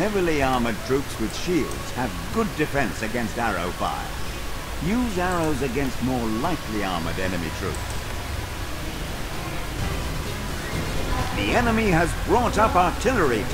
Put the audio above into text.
Heavily armored troops with shields have good defense against arrow fire. Use arrows against more lightly armored enemy troops. The enemy has brought up artillery to